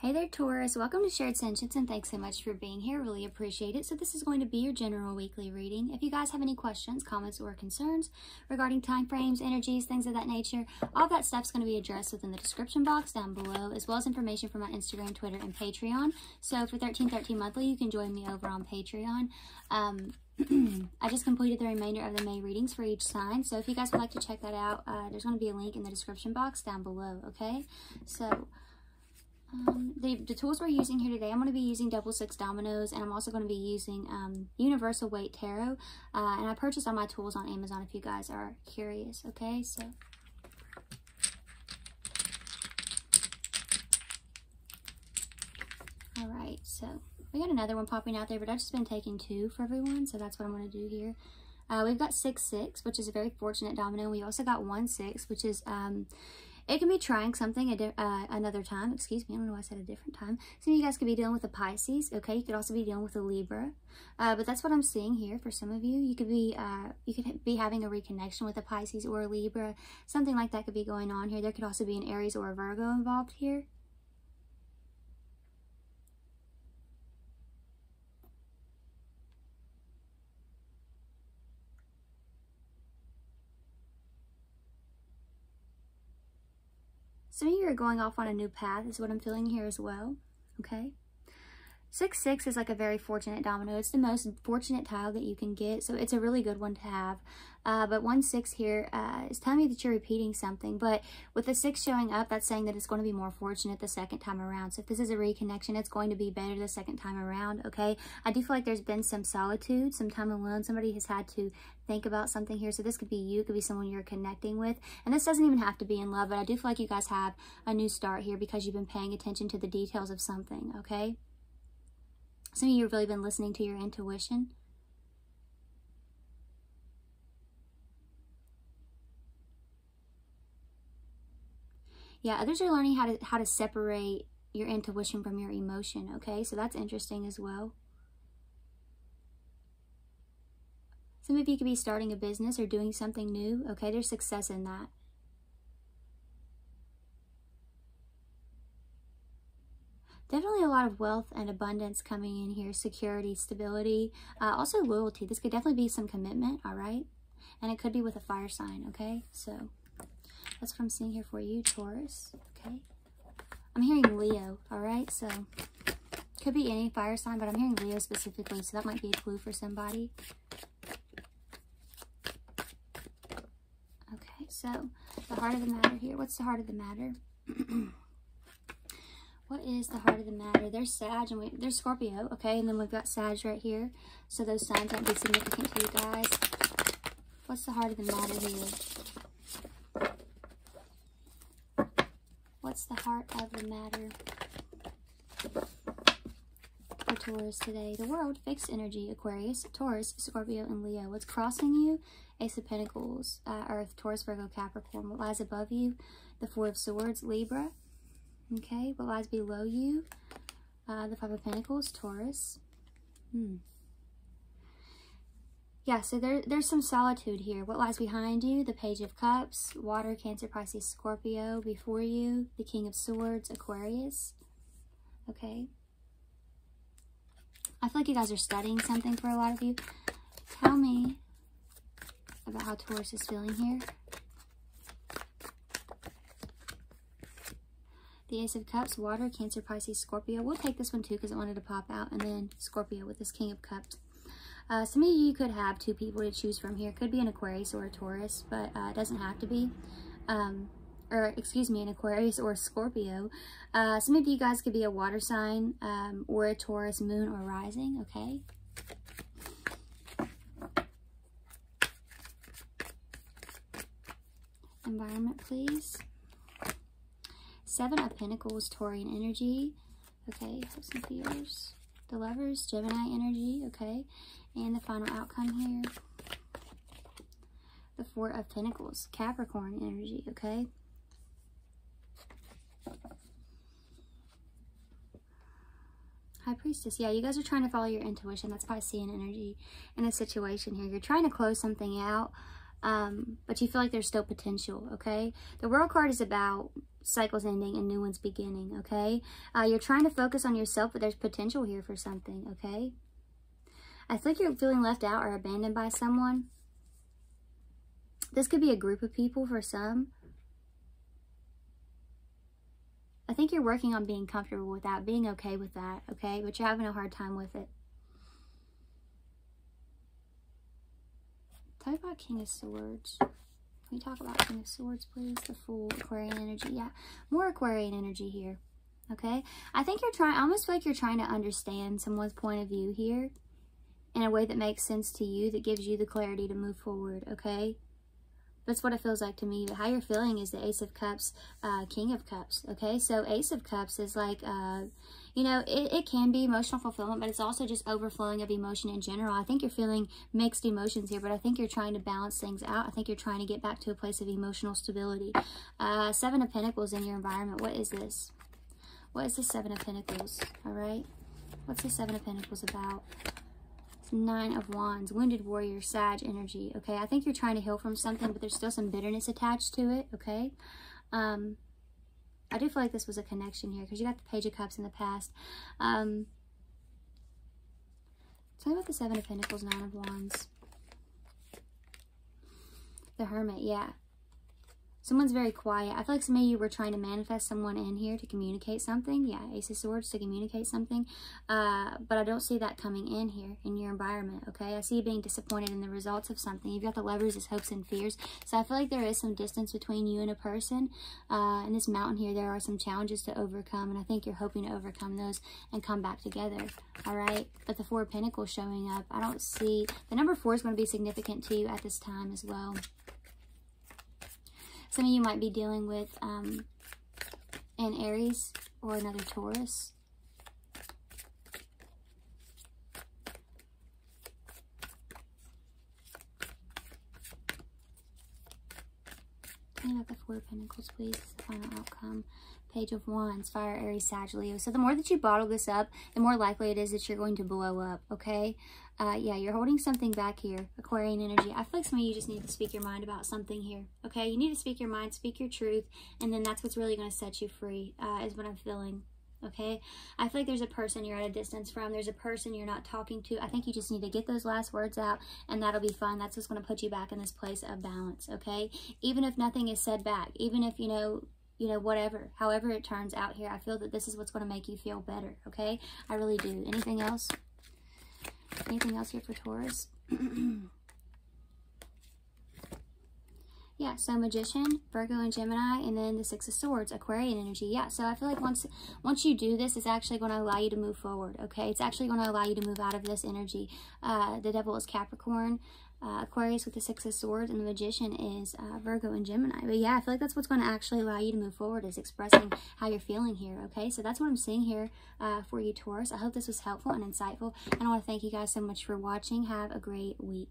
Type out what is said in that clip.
Hey there, Taurus. Welcome to Shared Sentience, and thanks so much for being here. Really appreciate it. So this is going to be your general weekly reading. If you guys have any questions, comments, or concerns regarding time frames, energies, things of that nature, all that stuff's going to be addressed within the description box down below, as well as information from my Instagram, Twitter, and Patreon. So for 1313 monthly, you can join me over on Patreon. Um, I just completed the remainder of the May readings for each sign. So if you guys would like to check that out, uh, there's going to be a link in the description box down below, okay? So the, the tools we're using here today, I'm going to be using double six dominoes and I'm also going to be using um, Universal Waite Tarot. Uh, and I purchased all my tools on Amazon if you guys are curious, okay? So. Alright, so we got another one popping out there, but I've just been taking two for everyone, so that's what I'm going to do here. Uh, we've got 6-6, which is a very fortunate domino. We also got 1-6, which is um, it can be trying something uh, another time. Excuse me, I don't know why I said a different time. Some of you guys could be dealing with a Pisces, okay? You could also be dealing with a Libra. Uh, but that's what I'm seeing here for some of you. You could be uh, you could be having a reconnection with a Pisces or a Libra. Something like that could be going on here. There could also be an Aries or a Virgo involved here. Some of you are going off on a new path is what I'm feeling here as well, okay? 6 6 is like a very fortunate domino. It's the most fortunate tile that you can get, so it's a really good one to have. Uh, but 1 6 here uh, is telling me that you're repeating something. But with the 6 showing up, that's saying that it's going to be more fortunate the second time around. So if this is a reconnection, it's going to be better the second time around, okay? I do feel like there's been some solitude, some time alone. Somebody has had to think about something here. So this could be you, could be someone you're connecting with. And this doesn't even have to be in love, but I do feel like you guys have a new start here because you've been paying attention to the details of something, okay? Some of you have really been listening to your intuition. yeah, others are learning how to how to separate your intuition from your emotion, okay? So that's interesting as well. Some of you could be starting a business or doing something new, okay? There's success in that. Definitely a lot of wealth and abundance coming in here, security, stability, uh, also loyalty. This could definitely be some commitment, all right? And it could be with a fire sign, okay? So that's what I'm seeing here for you, Taurus. Okay. I'm hearing Leo, all right? So could be any fire sign, but I'm hearing Leo specifically, so that might be a clue for somebody. Okay, so the heart of the matter here. What's the heart of the matter? what is the heart of the matter? There's Sag and we, there's Scorpio, okay? And then we've got Sag right here. So those signs might be significant to you guys. What's the heart of the matter here? What's the heart of the matter for Taurus today? The world, fixed energy, Aquarius, Taurus, Scorpio, and Leo. What's crossing you? Ace of Pentacles, uh, Earth, Taurus, Virgo, Capricorn. What lies above you? The Four of Swords, Libra. Okay, what lies below you? Uh, the Five of Pentacles, Taurus. Hmm yeah, so there, there's some solitude here. What lies behind you? The Page of Cups, Water, Cancer, Pisces, Scorpio. Before you, the King of Swords, Aquarius. Okay. I feel like you guys are studying something for a lot of you. Tell me about how Taurus is feeling here. The Ace of Cups, Water, Cancer, Pisces, Scorpio. We'll take this one too because it wanted to pop out. And then Scorpio with this King of Cups. Uh, some of you could have two people to choose from here. Could be an Aquarius or a Taurus, but uh, it doesn't have to be. Um, or excuse me, an Aquarius or Scorpio. Uh, some of you guys could be a water sign um, or a Taurus moon or rising, okay? Environment, please. Seven of Pentacles, Taurian energy. Okay, fears. The Lovers, Gemini energy, okay? And the final outcome here. The Four of Pentacles, Capricorn energy, okay? High Priestess. Yeah, you guys are trying to follow your intuition. That's Piscean energy in a situation here. You're trying to close something out, um, but you feel like there's still potential, okay? The World card is about cycles ending and new ones beginning, okay? Uh, you're trying to focus on yourself, but there's potential here for something, okay? I think you're feeling left out or abandoned by someone. This could be a group of people for some. I think you're working on being comfortable with that, being okay with that, okay? But you're having a hard time with it. Talk about King of Swords. Can we talk about King of Swords, please? The full Aquarian energy. Yeah, more Aquarian energy here. Okay? I think you're trying, I almost feel like you're trying to understand someone's point of view here in a way that makes sense to you, that gives you the clarity to move forward, okay? That's what it feels like to me. But how you're feeling is the Ace of Cups, uh, King of Cups, okay? So Ace of Cups is like, uh, you know, it, it can be emotional fulfillment, but it's also just overflowing of emotion in general. I think you're feeling mixed emotions here, but I think you're trying to balance things out. I think you're trying to get back to a place of emotional stability. Uh, Seven of Pentacles in your environment. What is this? What is the Seven of Pentacles? All right. What's the Seven of Pentacles about? Nine of Wands, Wounded Warrior, Sag energy, okay? I think you're trying to heal from something, but there's still some bitterness attached to it, okay? Um, I do feel like this was a connection here because you got the Page of Cups in the past. Um, tell me about the Seven of Pentacles, Nine of Wands. The Hermit, yeah. Someone's very quiet. I feel like some of you were trying to manifest someone in here to communicate something. Yeah, Ace of Swords to communicate something. Uh, but I don't see that coming in here in your environment, okay? I see you being disappointed in the results of something. You've got the lovers as hopes and fears. So I feel like there is some distance between you and a person. Uh, in this mountain here, there are some challenges to overcome. And I think you're hoping to overcome those and come back together, all right? But the Four Pentacles showing up, I don't see... The number four is going to be significant to you at this time as well. Some of you might be dealing with um, an Aries or another Taurus. Me about the Four of Pentacles, please. The final outcome. Page of Wands, Fire, Aries, Sag, Leo. So the more that you bottle this up, the more likely it is that you're going to blow up, okay? Uh, yeah, you're holding something back here, Aquarian energy. I feel like some of you just need to speak your mind about something here, okay? You need to speak your mind, speak your truth, and then that's what's really going to set you free, uh, is what I'm feeling, okay? I feel like there's a person you're at a distance from. There's a person you're not talking to. I think you just need to get those last words out, and that'll be fun. That's what's going to put you back in this place of balance, okay? Even if nothing is said back, even if, you know, you know, whatever, however it turns out here, I feel that this is what's going to make you feel better, okay? I really do. Anything else? Anything else here for Taurus? yeah, so Magician, Virgo, and Gemini, and then the Six of Swords, Aquarian energy. Yeah, so I feel like once once you do this, it's actually going to allow you to move forward, okay? It's actually going to allow you to move out of this energy. Uh, the Devil is Capricorn. Uh, Aquarius with the Six of Swords, and the Magician is uh, Virgo and Gemini. But yeah, I feel like that's what's going to actually allow you to move forward is expressing how you're feeling here, okay? So that's what I'm seeing here uh, for you, Taurus. I hope this was helpful and insightful, and I want to thank you guys so much for watching. Have a great week.